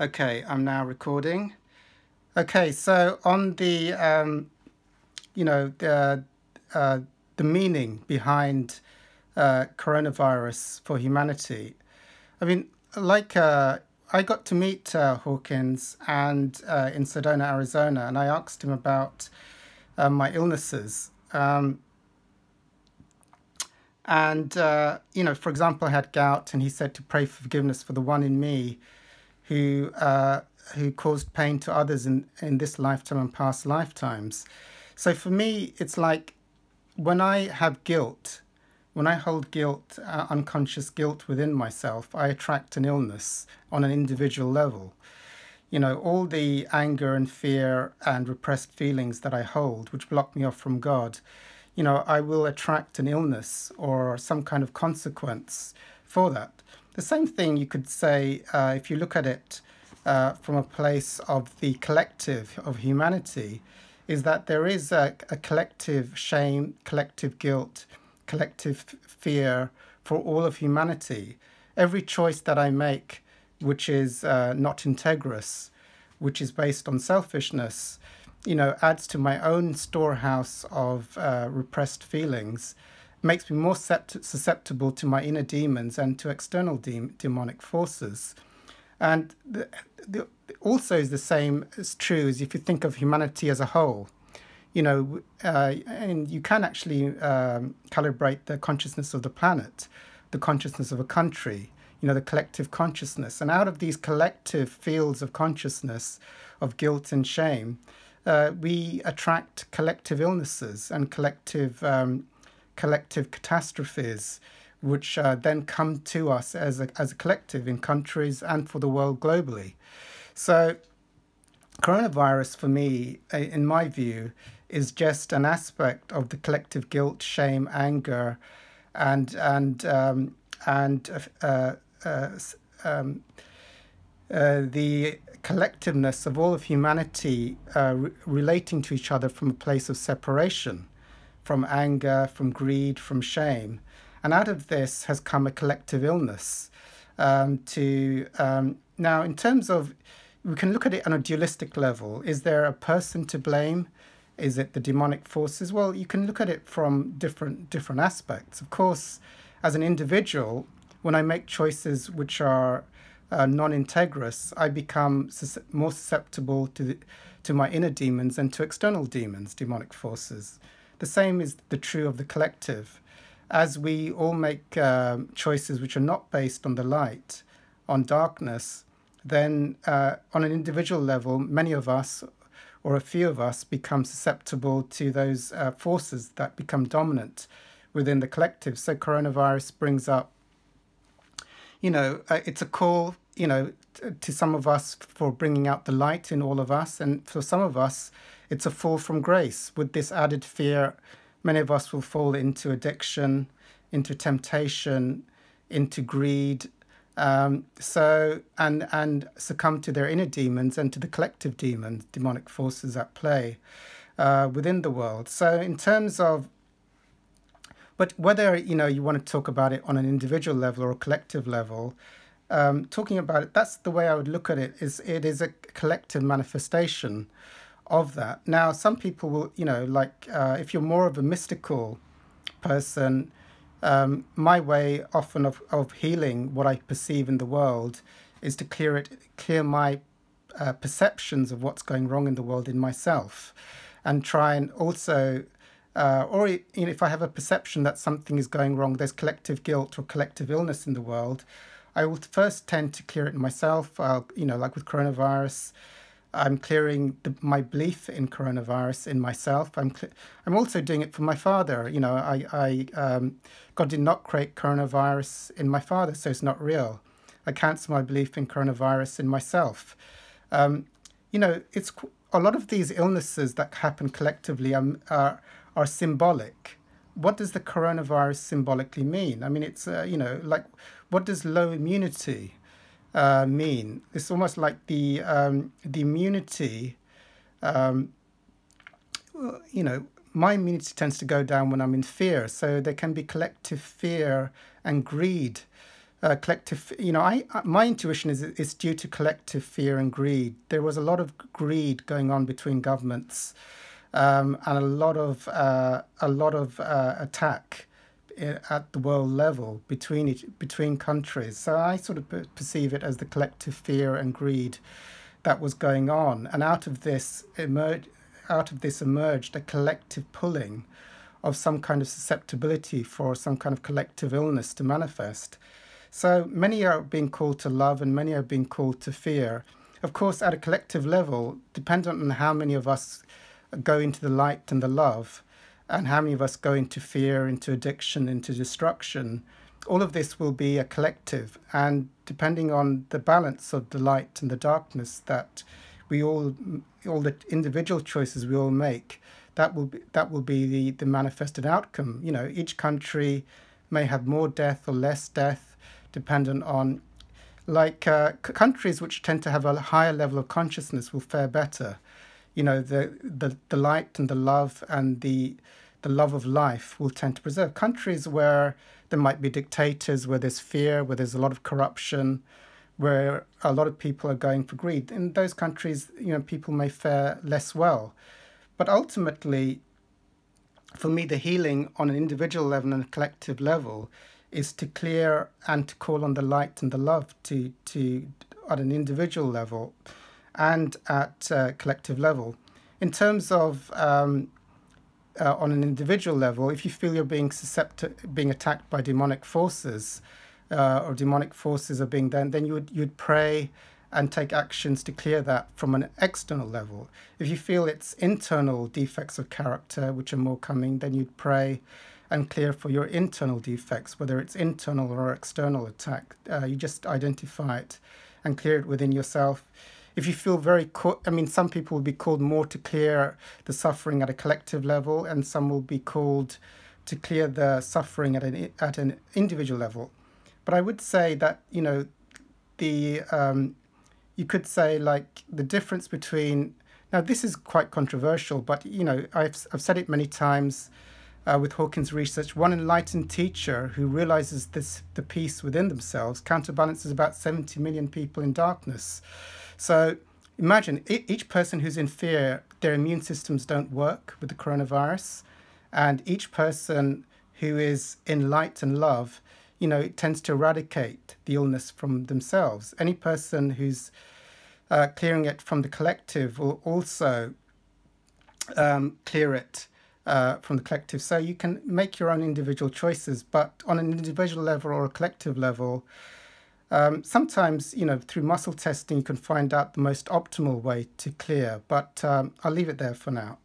Okay, I'm now recording. Okay, so on the, um, you know, the, uh, the meaning behind uh, coronavirus for humanity, I mean, like uh, I got to meet uh, Hawkins and uh, in Sedona, Arizona, and I asked him about uh, my illnesses. Um, and you know, for example, I had gout, and he said to pray for forgiveness for the one in me who uh, who caused pain to others in, in this lifetime and past lifetimes. So for me, it's like when I have guilt, when I hold guilt, uh, unconscious guilt within myself, I attract an illness on an individual level. You know, all the anger and fear and repressed feelings that I hold, which block me off from God, you know, I will attract an illness or some kind of consequence for that. The same thing you could say uh, if you look at it uh, from a place of the collective of humanity, is that there is a, a collective shame, collective guilt, collective fear for all of humanity. Every choice that I make, which is uh, not integrous, which is based on selfishness, you know, adds to my own storehouse of uh, repressed feelings makes me more susceptible to my inner demons and to external de- demonic forces. And the, the, also is the same as true as if you think of humanity as a whole. You know, uh, and you can actually um, calibrate the consciousness of the planet, the consciousness of a country, you know, the collective consciousness. And out of these collective fields of consciousness, of guilt and shame, uh, we attract collective illnesses and collective um, collective catastrophes which uh, then come to us as a, as a collective in countries and for the world globally. So, coronavirus for me, in my view, is just an aspect of the collective guilt, shame, anger, and and um, and uh, uh, um, uh, the collectiveness of all of humanity uh, re- relating to each other from a place of separation from anger, from greed, from shame. And out of this has come a collective illness. Um, to um, now, in terms of, we can look at it on a dualistic level. Is there a person to blame? Is it the demonic forces? Well, you can look at it from different different aspects. Of course, as an individual, when I make choices which are uh, non-integrous, I become sus- more susceptible to the, to my inner demons and to external demons, demonic forces. The same is the true of the collective. As we all make uh, choices which are not based on the light, on darkness, then uh, on an individual level, many of us or a few of us become susceptible to those uh, forces that become dominant within the collective. So coronavirus brings up, you know, uh, it's a call, you know, t- to some of us for bringing out the light in all of us, and for some of us, it's a fall from grace. With this added fear, many of us will fall into addiction, into temptation, into greed, um, so and and succumb to their inner demons and to the collective demons, demonic forces at play uh, within the world. So in terms of but whether you know you want to talk about it on an individual level or a collective level, um, talking about it, that's the way I would look at it. Is it is a collective manifestation of that. Now, some people will, you know, like uh, if you're more of a mystical person, um, my way often of, of healing what I perceive in the world is to clear it, clear my uh, perceptions of what's going wrong in the world in myself, and try and also, uh, or you know, if I have a perception that something is going wrong, there's collective guilt or collective illness in the world, I will first tend to clear it myself. I'll, you know, like with coronavirus, I'm clearing the, my belief in coronavirus in myself. I'm I'm also doing it for my father. You know, I I um, God did not create coronavirus in my father, so it's not real. I cancel my belief in coronavirus in myself. Um, you know, it's a lot of these illnesses that happen collectively are, are, are symbolic. What does the coronavirus symbolically mean? I mean, it's uh, you know, like what does low immunity uh, mean. It's almost like the um, the immunity. Um, you know, my immunity tends to go down when I'm in fear. So there can be collective fear and greed uh, collective, you know, I my intuition is it's due to collective fear and greed. There was a lot of greed going on between governments, um, and a lot of uh, a lot of uh, attack at the world level between each, between countries. So I sort of perceive it as the collective fear and greed that was going on, and out of this emerged out of this emerged a collective pulling of some kind of susceptibility for some kind of collective illness to manifest. So many are being called to love and many are being called to fear. Of course, at a collective level, dependent on how many of us go into the light and the love, and how many of us go into fear, into addiction, into destruction, all of this will be a collective. And depending on the balance of the light and the darkness that we all, all the individual choices we all make, that will be, that will be the, the manifested outcome. You know, each country may have more death or less death dependent on like uh, countries which tend to have a higher level of consciousness will fare better. You know, the, the, the light and the love and the, the love of life will tend to preserve. Countries where there might be dictators, where there's fear, where there's a lot of corruption, where a lot of people are going for greed. In those countries, you know, people may fare less well. But ultimately, for me, the healing on an individual level and a collective level is to clear and to call on the light and the love to to at an individual level and at uh, collective level. In terms of um, uh, on an individual level, if you feel you're being susceptible, being attacked by demonic forces, uh, or demonic forces are being then, then you would you'd pray and take actions to clear that from an external level. If you feel it's internal defects of character which are more coming, then you'd pray and clear for your internal defects, whether it's internal or external attack. Uh, you just identify it and clear it within yourself. If you feel very, co- I mean, some people will be called more to clear the suffering at a collective level, and some will be called to clear the suffering at an at an individual level. But I would say that you know, the um, you could say like the difference between now this is quite controversial, but you know I've I've said it many times uh, with Hawkins' research, one enlightened teacher who realizes this the peace within themselves counterbalances about 70 million people in darkness. So imagine each person who's in fear, their immune systems don't work with the coronavirus, and each person who is in light and love, you know, it tends to eradicate the illness from themselves. Any person who's uh, clearing it from the collective will also um, clear it uh, from the collective. So you can make your own individual choices, but on an individual level or a collective level, um, sometimes you know through muscle testing you can find out the most optimal way to clear. But um, I'll leave it there for now.